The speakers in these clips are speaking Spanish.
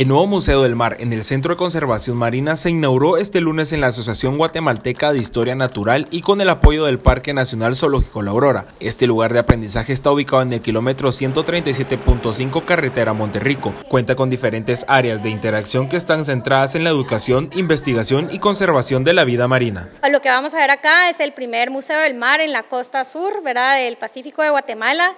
El nuevo Museo del Mar en el Centro de Conservación Marina se inauguró este lunes en la Asociación Guatemalteca de Historia Natural y con el apoyo del Parque Nacional Zoológico La Aurora. Este lugar de aprendizaje está ubicado en el kilómetro 137.5 carretera Monterrico. Cuenta con diferentes áreas de interacción que están centradas en la educación, investigación y conservación de la vida marina. Lo que vamos a ver acá es el primer Museo del Mar en la costa sur, ¿verdad? del Pacífico de Guatemala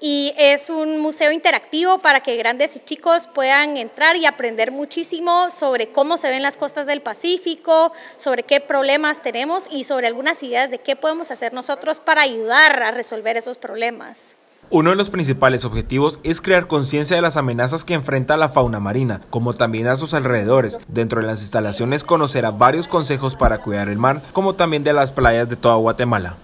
y es un museo interactivo para que grandes y chicos puedan entrar y aprender muchísimo sobre cómo se ven las costas del Pacífico, sobre qué problemas tenemos y sobre algunas ideas de qué podemos hacer nosotros para ayudar a resolver esos problemas. Uno de los principales objetivos es crear conciencia de las amenazas que enfrenta la fauna marina, como también a sus alrededores. Dentro de las instalaciones conocerá varios consejos para cuidar el mar, como también de las playas de toda Guatemala.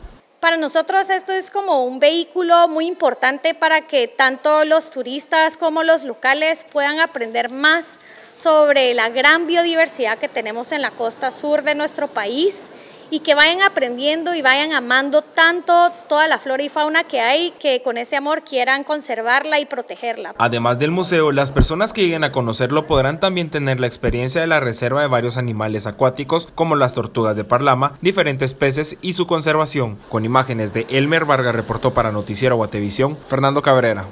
Para nosotros esto es como un vehículo muy importante para que tanto los turistas como los locales puedan aprender más sobre la gran biodiversidad que tenemos en la costa sur de nuestro país y que vayan aprendiendo y vayan amando tanto toda la flora y fauna que hay, que con ese amor quieran conservarla y protegerla. Además del museo, las personas que lleguen a conocerlo podrán también tener la experiencia de la reserva de varios animales acuáticos como las tortugas de Parlama, diferentes peces y su conservación. Con imágenes de Elmer Vargas reportó para Noticiero Guatevisión, Fernando Cabrera.